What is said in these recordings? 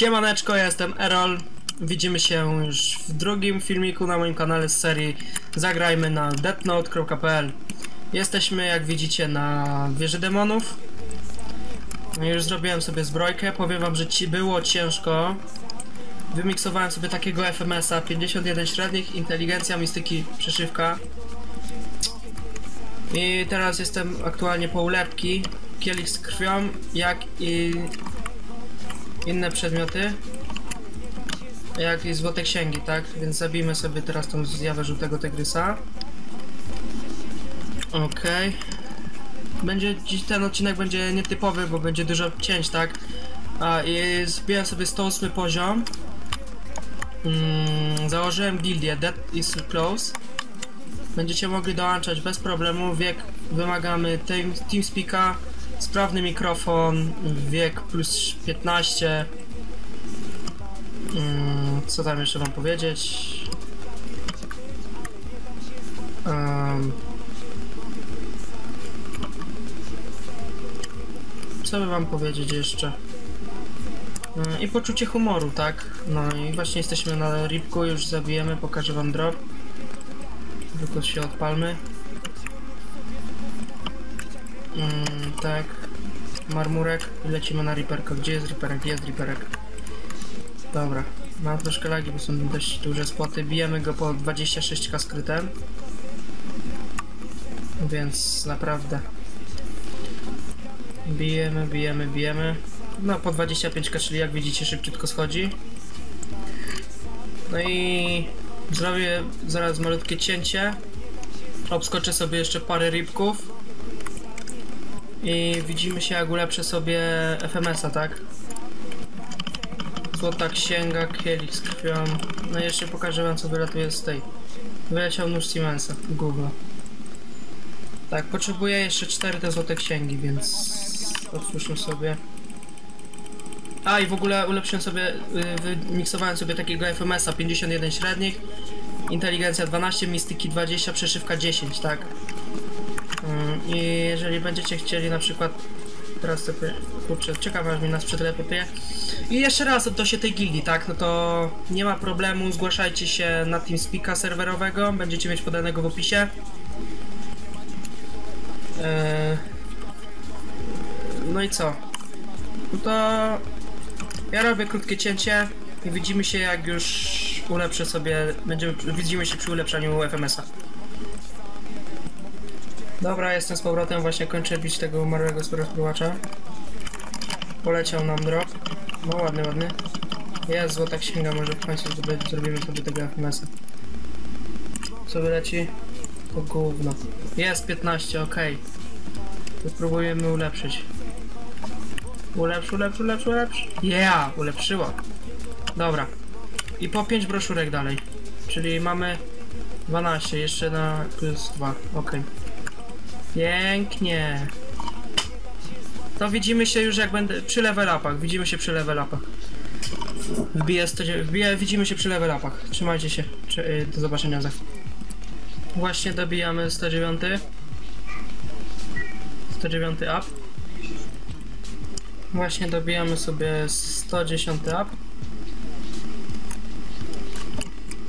Siemaneczko, ja jestem Erol. Widzimy się już w drugim filmiku na moim kanale z serii Zagrajmy na deathnote.pl Jesteśmy, jak widzicie, na wieży demonów. No Już zrobiłem sobie zbrojkę. Powiem wam, że ci było ciężko. Wymiksowałem sobie takiego FMS-a 51 średnich, inteligencja, mistyki, przeszywka. I teraz jestem aktualnie po ulepki, kielich z krwią, jak i inne przedmioty. Jak i złote księgi, tak? Więc zabijmy sobie teraz tą zjawę żółtego tygrysa. Okej. Będzie dziś ten odcinek będzie nietypowy, bo będzie dużo cięć, tak? A i zbiłem sobie 108 poziom. Mm, założyłem gildię Dead is Close. Będziecie mogli dołączać bez problemu. Wiek wymagamy team, TeamSpeaka, sprawny mikrofon, wiek plus 15. Mm, co tam jeszcze wam powiedzieć? Co by wam powiedzieć jeszcze? Mm, I poczucie humoru, tak? No i właśnie jesteśmy na ripku, już zabijemy, pokażę wam drop. Tylko się odpalmy. Mm, tak. Marmurek. I lecimy na Reaperka. Gdzie jest Reaperek? Jest Reaperek. Dobra. Mam troszkę lagi, bo są dość duże spoty. Bijemy go po 26k skrytem. Więc naprawdę. Bijemy, bijemy, bijemy. No po 25k, czyli jak widzicie szybciutko schodzi. No i zrobię zaraz malutkie cięcie. Obskoczę sobie jeszcze parę ribków. I widzimy się jak ulepszę sobie FMS-a, tak? Złota księga, kielich z krwią. No i jeszcze pokażę wam co wylatuje z tej. Wyleciał nóż Siemensa, gówno. Tak, potrzebuję jeszcze 4 te złote księgi, więc otwórzmy sobie. A i w ogóle ulepszyłem sobie, y, wymiksowałem sobie takiego FMS-a 51 średnich, inteligencja 12, mistyki 20, przeszywka 10, tak? Mm, I jeżeli będziecie chcieli na przykład teraz sobie, kurczę, czekam aż mi nas przedlepie. I jeszcze raz odnośnie tej gildii, tak? No to nie ma problemu, zgłaszajcie się na TeamSpeaka serwerowego, będziecie mieć podanego w opisie. Eee... No i co? No to ja robię krótkie cięcie i widzimy się jak już ulepszę sobie, będziemy, widzimy się przy ulepszaniu FMS-a. Dobra, jestem z powrotem, właśnie kończę bić tego umarłego spróbowacza. Poleciał nam drop. No ładny, ładny. Jest złota księga, może w końcu zrobimy sobie tego FMS-a. Co wyleci? To gówno. Jest 15, ok. Spróbujemy ulepszyć. Ulepsz, ulepsz, ulepsz, ulepsz. Yeah, ulepszyło. Dobra. I po 5 broszurek dalej. Czyli mamy 12, jeszcze na plus 2. Ok. Pięknie. To widzimy się już jak będę przy level upach. Widzimy się przy level upach. Wbiję, 109, wbiję widzimy się przy level upach. Trzymajcie się. Czy, y, do zobaczenia za. Właśnie dobijamy 109. 109 up. Właśnie dobijamy sobie 110 up.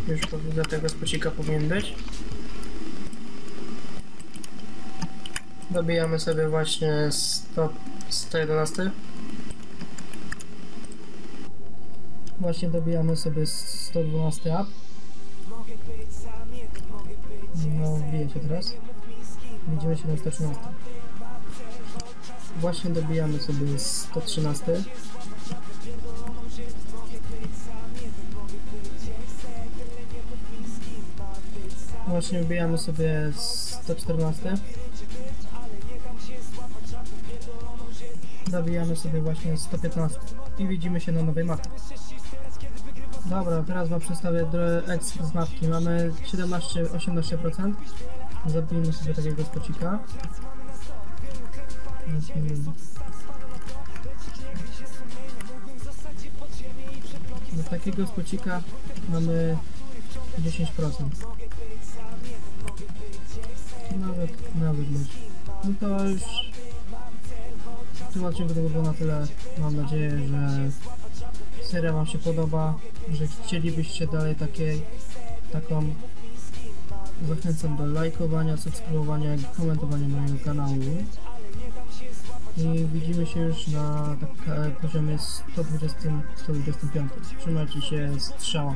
Już to widzę tego spocika powinien być. Dobijamy sobie właśnie 100, 111. Właśnie dobijamy sobie 112 up. No, wbije się teraz. Widzimy się na 113. Właśnie dobijamy sobie 113. Właśnie wbijamy sobie 114. Zabijamy sobie właśnie 115 i widzimy się na nowej mapie. Dobra, teraz wam przedstawię ekstra z mapki. Mamy 17-18%. Zabijmy sobie takiego spocika. Do takiego spocika mamy 10%. Nawet, nawet mniej. No to już w tym odcinku to by było na tyle. Mam nadzieję, że seria wam się podoba, że chcielibyście dalej takiej, taką zachęcam do lajkowania, subskrybowania i komentowania mojego kanału. I widzimy się już na tak, e, poziomie 120-125. Trzymajcie się, strzała.